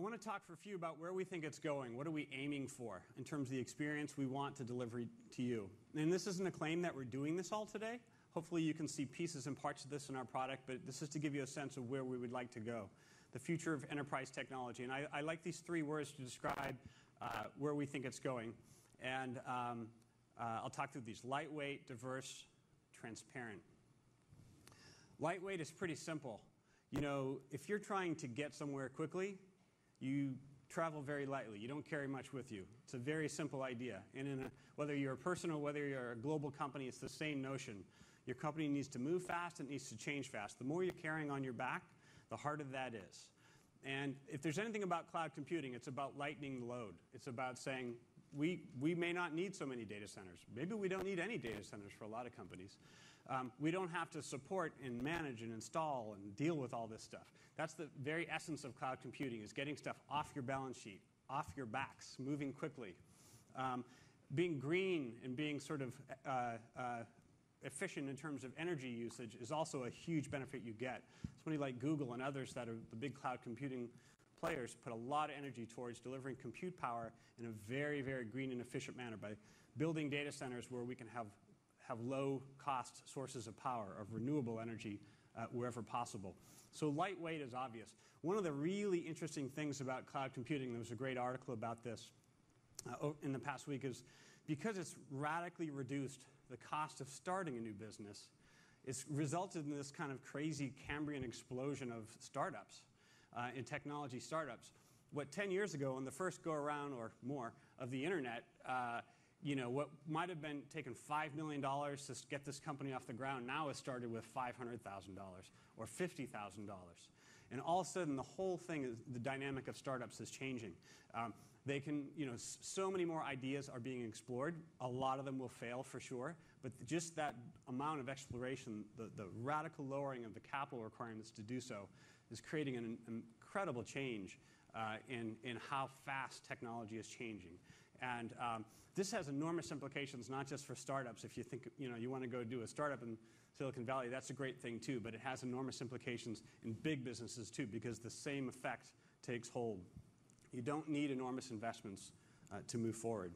want to talk for a few about where we think it's going. What are we aiming for in terms of the experience we want to deliver to you? And this isn't a claim that we're doing this all today. Hopefully, you can see pieces and parts of this in our product, but this is to give you a sense of where we would like to go, the future of enterprise technology. And I like these three words to describe uh, where we think it's going. And um, uh, I'll talk through these: lightweight, diverse, transparent. Lightweight is pretty simple. You know, if you're trying to get somewhere quickly, you travel very lightly. You don't carry much with you. It's a very simple idea. And whether you're a person or whether you're a global company, it's the same notion. Your company needs to move fast. It needs to change fast. The more you're carrying on your back, the harder that is. And if there's anything about cloud computing, it's about lightening the load. It's about saying we may not need so many data centers. Maybe we don't need any data centers for a lot of companies. Um, we don't have to support and manage and install and deal with all this stuff. That's the very essence of cloud computing, is getting stuff off your balance sheet, off your backs, moving quickly. Um, being green and being sort of uh, uh, efficient in terms of energy usage is also a huge benefit you get. Somebody like Google and others that are the big cloud computing players put a lot of energy towards delivering compute power in a very, very green and efficient manner by building data centers where we can have low-cost sources of power, of renewable energy uh, wherever possible. So lightweight is obvious. One of the really interesting things about cloud computing, there was a great article about this uh, in the past week, is because it's radically reduced the cost of starting a new business, it's resulted in this kind of crazy Cambrian explosion of startups uh, and technology startups. What 10 years ago, on the first go-around or more of the internet, what might have been taken $5 million to get this company off the ground now has started with $500,000 or $50,000. And all of a sudden, the whole thing, the dynamic of startups is changing. Um, they can, you know, so many more ideas are being explored. A lot of them will fail for sure. But just that amount of exploration, the the radical lowering of the capital requirements to do so is creating an incredible change in in how fast technology is changing. And um, this has enormous implications, not just for startups. If you think you know you want to go do a startup in Silicon Valley, that's a great thing too. But it has enormous implications in big businesses too because the same effect takes hold. You don't need enormous investments uh, to move forward.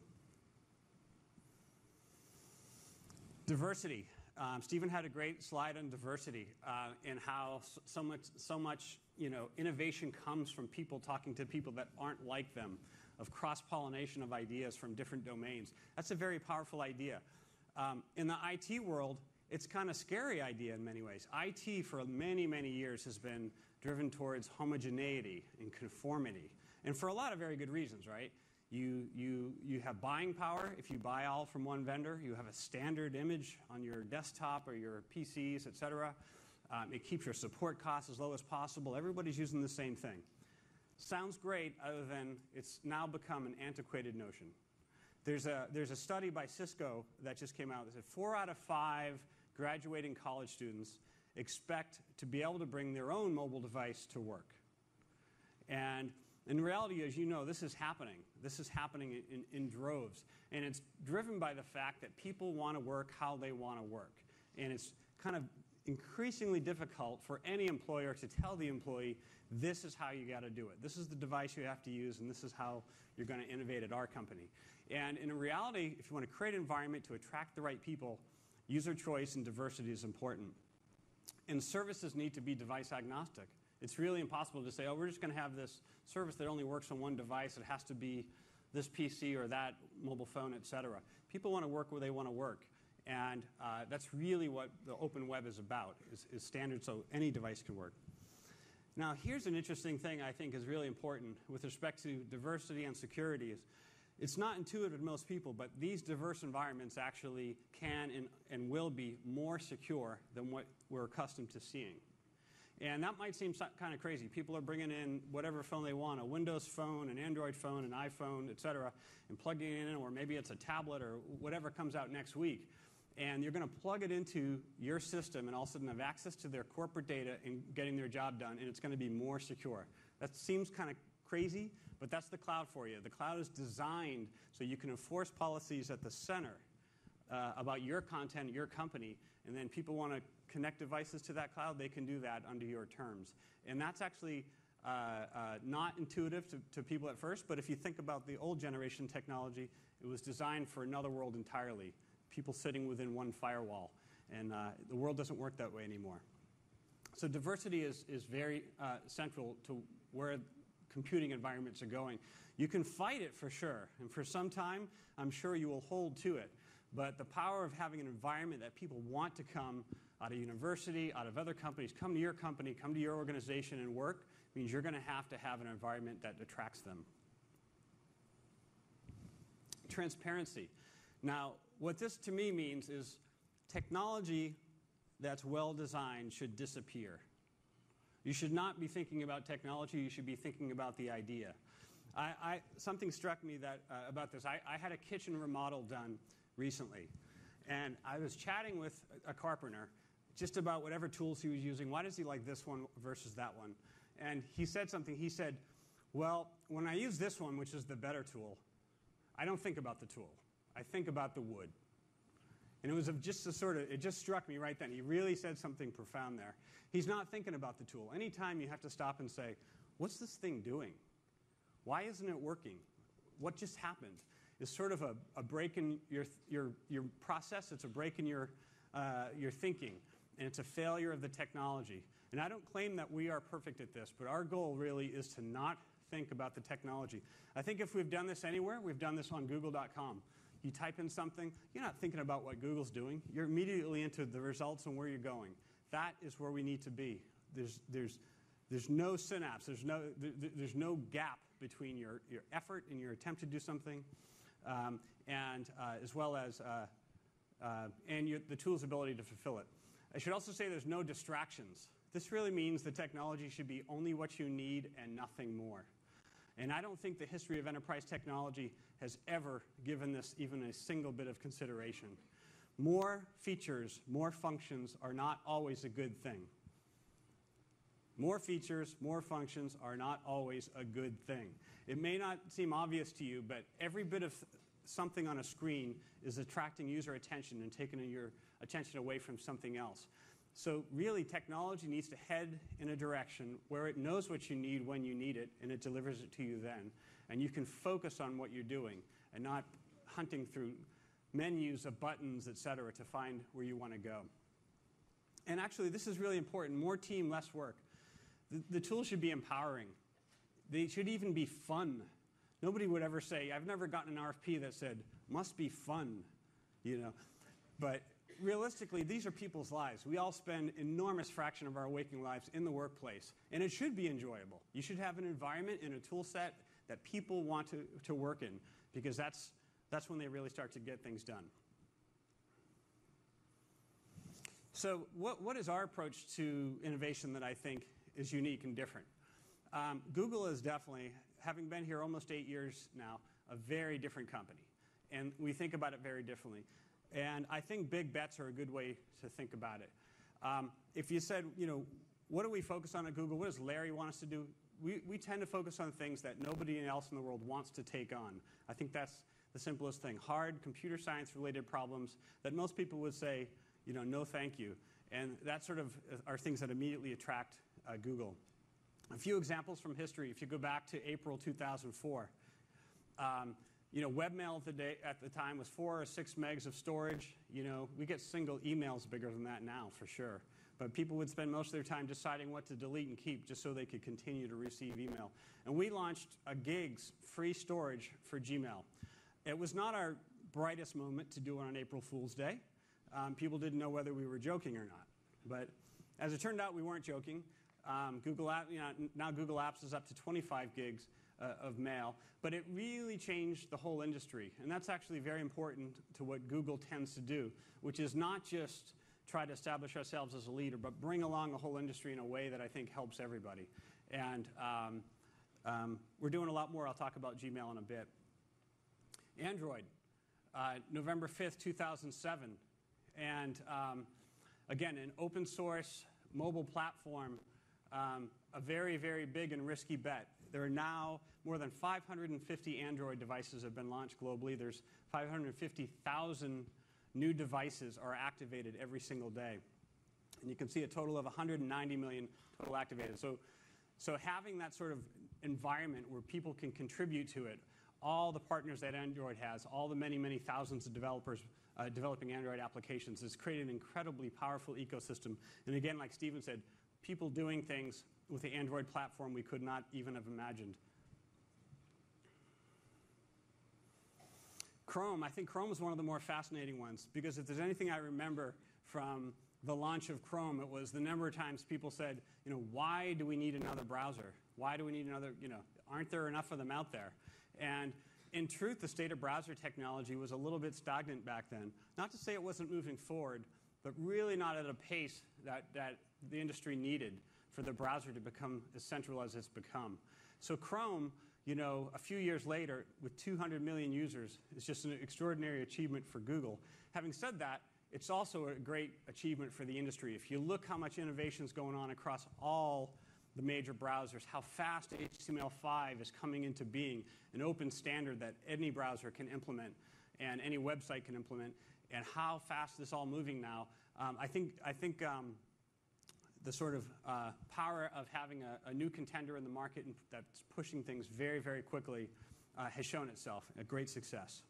Diversity. Um, Stephen had a great slide on diversity uh, and how so much, so much you know, innovation comes from people talking to people that aren't like them, of cross-pollination of ideas from different domains. That's a very powerful idea. Um, in the IT world, it's kind of scary idea in many ways. IT, for many, many years, has been driven towards homogeneity and conformity. And for a lot of very good reasons, right? You you, you have buying power. If you buy all from one vendor, you have a standard image on your desktop or your PCs, et cetera. Um, it keeps your support costs as low as possible. Everybody's using the same thing. Sounds great, other than it's now become an antiquated notion. There's a there's a study by Cisco that just came out that said four out of five graduating college students expect to be able to bring their own mobile device to work. And in reality, as you know, this is happening. This is happening in droves. And it's driven by the fact that people want to work how they want to work. And it's kind of increasingly difficult for any employer to tell the employee, this is how you got to do it. This is the device you have to use. And this is how you're going to innovate at our company. And in reality, if you want to create an environment to attract the right people, user choice and diversity is important. And services need to be device agnostic. It's really impossible to say, oh, we're just going to have this service that only works on one device. It has to be this PC or that mobile phone, et cetera. People want to work where they want to work. And uh, that's really what the open web is about, is standards so any device can work. Now, here's an interesting thing I think is really important with respect to diversity and security. It's not intuitive to most people, but these diverse environments actually can and will be more secure than what we're accustomed to seeing. And that might seem kind of crazy. People are bringing in whatever phone they want, a Windows phone, an Android phone, an iPhone, et cetera, and plugging it in, or maybe it's a tablet or whatever comes out next week. And you're going to plug it into your system and all of a sudden have access to their corporate data and getting their job done. And it's going to be more secure. That seems kind of crazy, but that's the cloud for you. The cloud is designed so you can enforce policies at the center about your content, your company. And then people want to connect devices to that cloud, they can do that under your terms. And that's actually uh, uh, not intuitive to, to people at first, but if you think about the old generation technology, it was designed for another world entirely. People sitting within one firewall. And uh, the world doesn't work that way anymore. So diversity is, is very uh, central to where computing environments are going. You can fight it for sure, and for some time, I'm sure you will hold to it. But the power of having an environment that people want to come out of university, out of other companies, come to your company, come to your organization and work means you're going to have to have an environment that attracts them. Transparency. Now, what this to me means is technology that's well designed should disappear. You should not be thinking about technology, you should be thinking about the idea. I, I, something struck me that, uh, about this. I, I, had a kitchen remodel done recently, and I was chatting with a carpenter just about whatever tools he was using. Why does he like this one versus that one? And he said something. He said, Well, when I use this one, which is the better tool, I don't think about the tool, I think about the wood. And it was of just a sort of, it just struck me right then. He really said something profound there. He's not thinking about the tool. Anytime you have to stop and say, what's this thing doing? Why isn't it working? What just happened? Is sort of a, a break in your, your, your process, it's a break in your, uh, your thinking, and it's a failure of the technology. And I don't claim that we are perfect at this, but our goal really is to not think about the technology. I think if we've done this anywhere, we've done this on google.com. You type in something, you're not thinking about what Google's doing. You're immediately into the results and where you're going. That is where we need to be. There's, there's, there's no synapse, there's no, there, there's no gap between your, your effort and your attempt to do something, um, and uh, as well as uh, uh, and your, the tool's ability to fulfill it. I should also say there's no distractions. This really means the technology should be only what you need and nothing more. And I don't think the history of enterprise technology has ever given this even a single bit of consideration. More features, more functions are not always a good thing. More features, more functions are not always a good thing. It may not seem obvious to you, but every bit of something on a screen is attracting user attention and taking your attention away from something else. So really, technology needs to head in a direction where it knows what you need when you need it, and it delivers it to you then. And you can focus on what you're doing and not hunting through menus of buttons, et cetera, to find where you want to go. And actually, this is really important. More team, less work. The, the tools should be empowering. They should even be fun. Nobody would ever say, I've never gotten an RFP that said, must be fun, you know. But realistically, these are people's lives. We all spend enormous fraction of our waking lives in the workplace, and it should be enjoyable. You should have an environment and a tool set that people want to, to work in, because that's, that's when they really start to get things done. So what, what is our approach to innovation that I think is unique and different? Um, Google is definitely, having been here almost eight years now, a very different company. And we think about it very differently. And I think big bets are a good way to think about it. Um, if you said, you know, what do we focus on at Google? What does Larry want us to do? We, we tend to focus on things that nobody else in the world wants to take on. I think that's the simplest thing. Hard computer science related problems that most people would say, you know, no thank you. And that sort of are things that immediately attract uh, Google. A few examples from history. If you go back to April 2004, um, you know, webmail the, day, at the time was four or six megs of storage. You know, we get single emails bigger than that now for sure. But people would spend most of their time deciding what to delete and keep just so they could continue to receive email. And we launched a gigs free storage for Gmail. It was not our brightest moment to do it on April Fool's Day. Um, people didn't know whether we were joking or not. But as it turned out, we weren't joking. Um, Google App, you know, now Google Apps is up to 25 gigs uh, of mail, but it really changed the whole industry. And that's actually very important to what Google tends to do, which is not just try to establish ourselves as a leader, but bring along the whole industry in a way that I think helps everybody. And um, um, we're doing a lot more. I'll talk about Gmail in a bit. Android, uh, November 5th, 2007. And um, again, an open source mobile platform, um, a very, very big and risky bet. There are now more than 550 Android devices have been launched globally. There's 550,000 new devices are activated every single day. And you can see a total of 190 million total activated. So So having that sort of environment where people can contribute to it, all the partners that Android has, all the many, many thousands of developers uh, developing Android applications, has created an incredibly powerful ecosystem. And again, like Stephen said, people doing things with the Android platform we could not even have imagined. Chrome, I think Chrome is one of the more fascinating ones because if there's anything I remember from the launch of Chrome, it was the number of times people said, you know, why do we need another browser? Why do we need another, you know, aren't there enough of them out there? And in truth, the state of browser technology was a little bit stagnant back then. Not to say it wasn't moving forward, but really not at a pace that, that the industry needed for the browser to become as central as it's become. So Chrome, you know, a few years later, with 200 million users, is just an extraordinary achievement for Google. Having said that, it's also a great achievement for the industry. If you look how much innovation is going on across all the major browsers, how fast HTML5 is coming into being, an open standard that any browser can implement and any website can implement, and how fast this all moving now. Um, I think, I think um, the sort of uh, power of having a, a, new contender in the market that's pushing things very, very quickly uh, has shown itself a great success.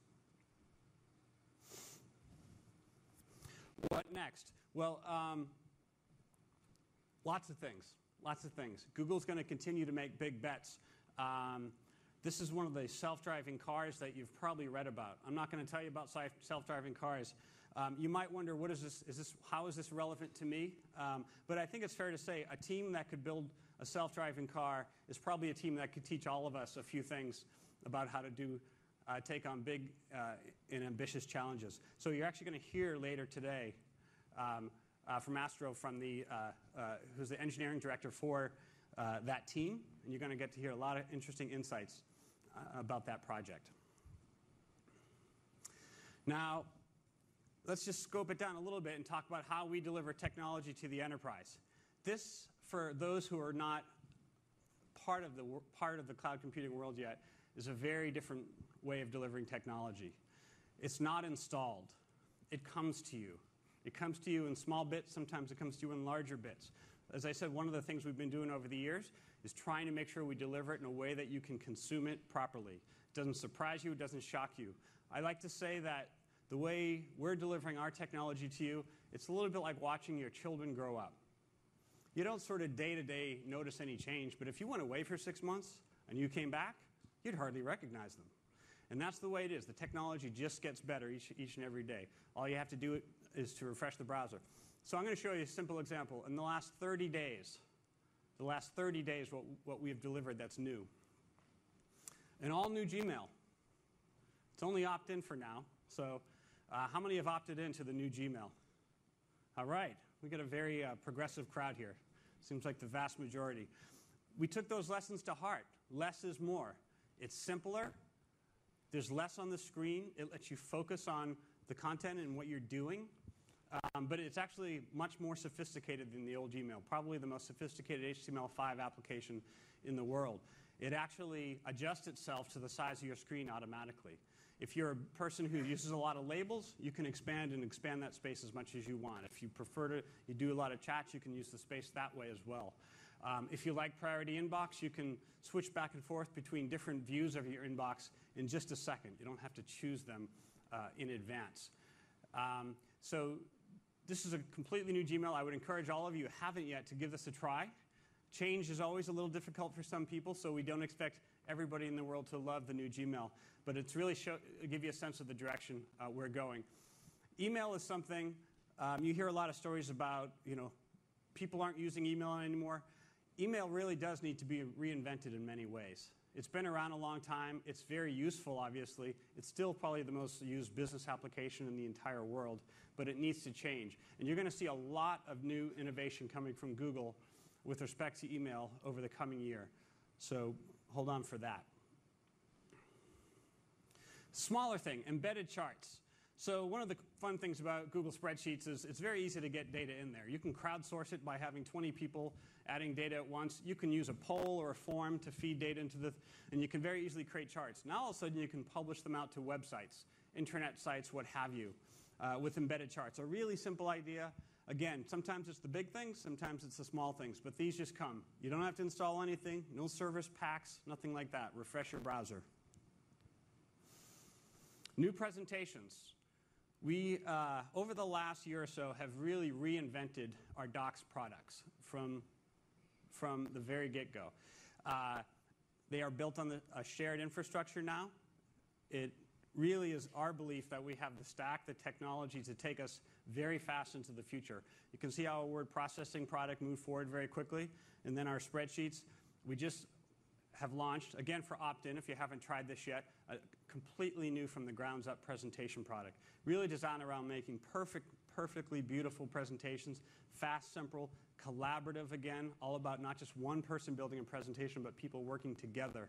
What next? Well, um, lots of things. Lots of things. Google's going to continue to make big bets. Um, this is one of the self-driving cars that you've probably read about. I'm not going to tell you about self-driving cars. Um, you might wonder, what is this, is this, how is this relevant to me? Um, but I think it's fair to say a team that could build a self-driving car is probably a team that could teach all of us a few things about how to do, uh, take on big uh, and ambitious challenges. So you're actually going to hear later today um, uh, from Astro, from the, uh, uh, who's the engineering director for uh, that team, and you're going to get to hear a lot of interesting insights about that project. Now, let's just scope it down a little bit and talk about how we deliver technology to the enterprise. This, for those who are not part of the part of the cloud computing world yet, is a very different way of delivering technology. It's not installed. It comes to you. It comes to you in small bits, sometimes it comes to you in larger bits. As I said, one of the things we've been doing over the years is trying to make sure we deliver it in a way that you can consume it properly. It doesn't surprise you, it doesn't shock you. I like to say that the way we're delivering our technology to you, it's a little bit like watching your children grow up. You don't sort of day to day notice any change, but if you went away for six months and you came back, you'd hardly recognize them. And that's the way it is. The technology just gets better each, each and every day. All you have to do is to refresh the browser. So I'm going to show you a simple example. In the last 30 days, the last 30 days, what, what we've delivered that's new. An all new Gmail. It's only opt in for now. So, uh, how many have opted into the new Gmail? All right, we got a very uh, progressive crowd here. Seems like the vast majority. We took those lessons to heart. Less is more. It's simpler. There's less on the screen. It lets you focus on the content and what you're doing. Um, but it's actually much more sophisticated than the old Gmail, probably the most sophisticated HTML5 application in the world. It actually adjusts itself to the size of your screen automatically. If you're a person who uses a lot of labels, you can expand and expand that space as much as you want. If you prefer to you do a lot of chats, you can use the space that way as well. Um, if you like priority inbox, you can switch back and forth between different views of your inbox in just a second. You don't have to choose them uh, in advance. Um, so this is a completely new Gmail. I would encourage all of you who haven't yet to give this a try. Change is always a little difficult for some people, so we don't expect everybody in the world to love the new Gmail. But it's really show, give you a sense of the direction uh, we're going. Email is something um, you hear a lot of stories about. You know, people aren't using email anymore. Email really does need to be reinvented in many ways. It's been around a long time. It's very useful, obviously. It's still probably the most used business application in the entire world, but it needs to change. And you're going to see a lot of new innovation coming from Google with respect to email over the coming year. So hold on for that. Smaller thing, embedded charts. So one of the fun things about Google Spreadsheets is it's very easy to get data in there. You can crowdsource it by having 20 people adding data at once. You can use a poll or a form to feed data into the, and you can very easily create charts. Now all of a sudden you can publish them out to websites, internet sites, what have you, uh, with embedded charts. A really simple idea. Again, sometimes it's the big things, sometimes it's the small things, but these just come. You don't have to install anything, no service packs, nothing like that. Refresh your browser. New presentations. We, uh, over the last year or so, have really reinvented our Docs products from, from the very get-go. Uh, they are built on the, a shared infrastructure now. It really is our belief that we have the stack, the technology to take us very fast into the future. You can see how our word processing product moved forward very quickly. And then our spreadsheets, we just have launched, again for opt-in if you haven't tried this yet, a completely new from the grounds up presentation product. Really designed around making perfect, perfectly beautiful presentations, fast, simple, collaborative again, all about not just one person building a presentation, but people working together.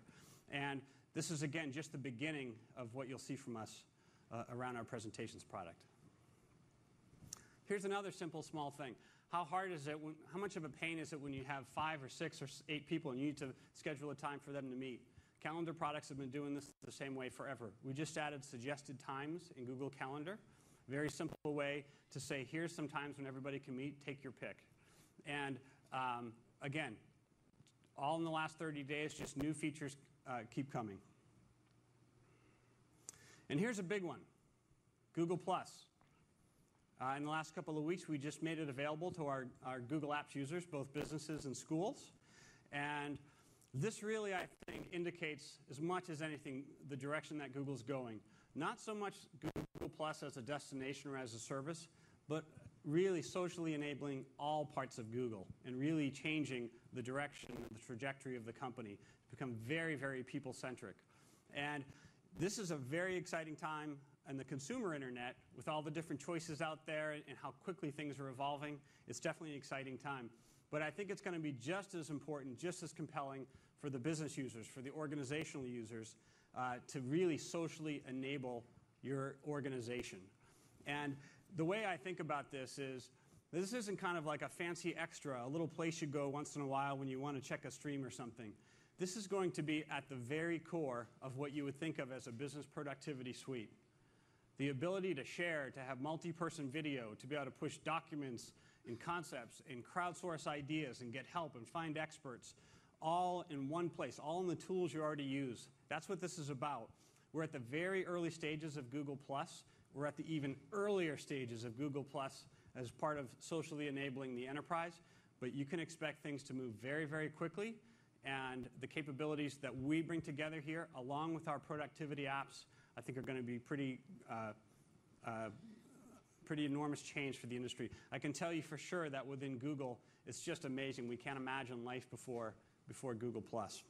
And this is, again, just the beginning of what you'll see from us uh, around our presentations product. Here's another simple, small thing. How hard is it, when, how much of a pain is it when you have five or six or eight people and you need to schedule a time for them to meet? Calendar products have been doing this the same way forever. We just added suggested times in Google Calendar. Very simple way to say, here's some times when everybody can meet, take your pick. And um, again, all in the last 30 days, just new features uh, keep coming. And here's a big one Google Plus. Uh, in the last couple of weeks, we just made it available to our, our Google Apps users, both businesses and schools. And this really, I think, indicates as much as anything the direction that Google's going. Not so much Google Plus as a destination or as a service, but really socially enabling all parts of Google and really changing the direction, the trajectory of the company to become very, very people centric. And this is a very exciting time in the consumer internet with all the different choices out there and how quickly things are evolving. It's definitely an exciting time. But I think it's going to be just as important, just as compelling for the business users, for the organizational users, uh, to really socially enable your organization. And the way I think about this is this isn't kind of like a fancy extra, a little place you go once in a while when you want to check a stream or something. This is going to be at the very core of what you would think of as a business productivity suite. The ability to share, to have multi person video, to be able to push documents and concepts and crowdsource ideas and get help and find experts all in one place, all in the tools you already use. That's what this is about. We're at the very early stages of Google Plus. We're at the even earlier stages of Google Plus as part of socially enabling the enterprise. But you can expect things to move very, very quickly. And the capabilities that we bring together here, along with our productivity apps, I think are going to be pretty, uh, uh, pretty enormous change for the industry. I can tell you for sure that within Google, it's just amazing. We can't imagine life before, before Google Plus.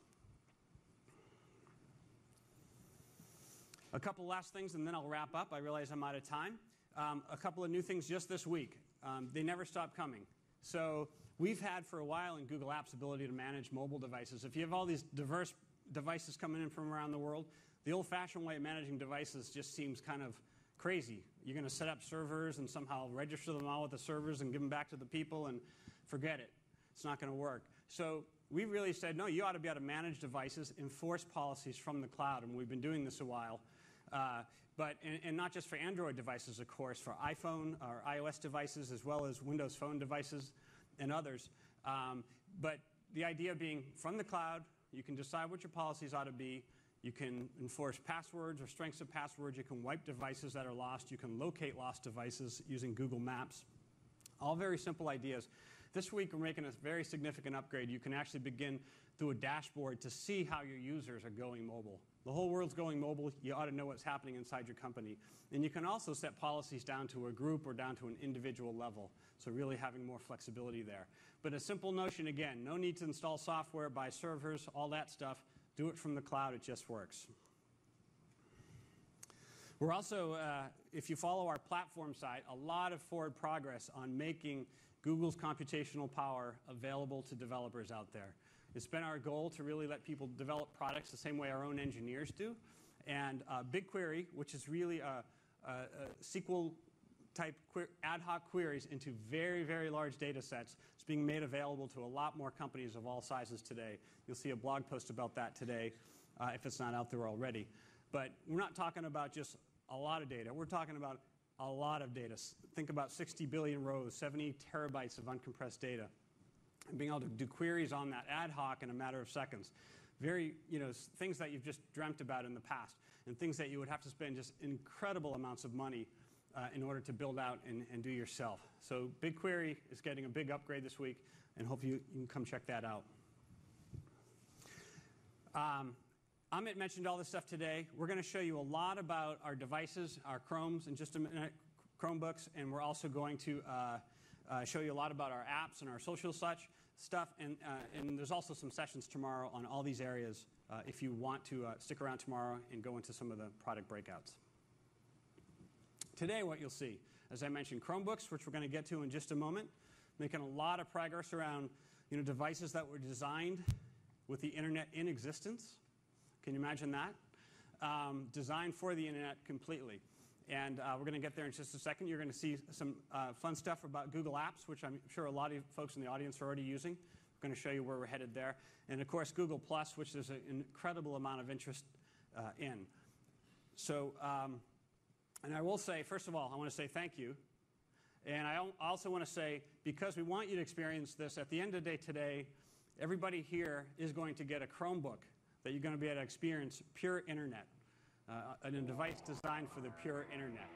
A couple last things, and then I'll wrap up. I realize I'm out of time. Um, a couple of new things just this week. Um, they never stop coming. So we've had for a while in Google Apps ability to manage mobile devices. If you have all these diverse devices coming in from around the world, the old-fashioned way of managing devices just seems kind of crazy. You're going to set up servers and somehow register them all with the servers and give them back to the people and forget it. It's not going to work. So we really said, no, you ought to be able to manage devices, enforce policies from the cloud, and we've been doing this a while. Uh, but and, and, not just for Android devices, of course, for iPhone or iOS devices as well as Windows Phone devices and others. Um, but the idea being from the cloud, you can decide what your policies ought to be. You can enforce passwords or strengths of passwords. You can wipe devices that are lost. You can locate lost devices using Google Maps. All very simple ideas. This week, we're making a very significant upgrade. You can actually begin through a dashboard to see how your users are going mobile. The whole world's going mobile. You ought to know what's happening inside your company. And you can also set policies down to a group or down to an individual level. So really having more flexibility there. But a simple notion again, no need to install software, buy servers, all that stuff. Do it from the cloud. It just works. We're also, uh, if you follow our platform site, a lot of forward progress on making Google's computational power available to developers out there. It's been our goal to really let people develop products the same way our own engineers do. And uh, BigQuery, which is really a, a, a SQL type ad hoc queries into very, very large data sets. It's being made available to a lot more companies of all sizes today. You'll see a blog post about that today uh, if it's not out there already. But we're not talking about just a lot of data. We're talking about a lot of data. Think about 60 billion rows, 70 terabytes of uncompressed data, and being able to do queries on that ad hoc in a matter of seconds. Very, you know, things that you've just dreamt about in the past, and things that you would have to spend just incredible amounts of money uh, in order to build out and, and do yourself. So BigQuery is getting a big upgrade this week, and hope you, you can come check that out. Um, Amit mentioned all this stuff today. We're going to show you a lot about our devices, our Chromes in just a minute, Chromebooks, and we're also going to uh, uh, show you a lot about our apps and our social such stuff. And, uh, and there's also some sessions tomorrow on all these areas uh, if you want to uh, stick around tomorrow and go into some of the product breakouts. Today, what you'll see, as I mentioned, Chromebooks, which we're going to get to in just a moment, making a lot of progress around you know, devices that were designed with the internet in existence. Can you imagine that? Um, designed for the internet completely. And uh, we're going to get there in just a second. You're going to see some uh, fun stuff about Google Apps, which I'm sure a lot of folks in the audience are already using. We're going to show you where we're headed there. And of course, Google Plus, which there's an incredible amount of interest uh, in. So, um, and I will say, first of all, I want to say thank you. And I also want to say, because we want you to experience this, at the end of the day today, everybody here is going to get a Chromebook that you're going to be able to experience pure internet, uh, and a device designed for the pure internet.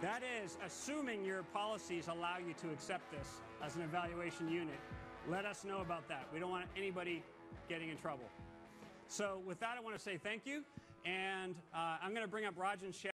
That is, assuming your policies allow you to accept this as an evaluation unit. Let us know about that. We don't want anybody getting in trouble. So, with that, I want to say thank you. And uh, I'm going to bring up Rajen Sheth.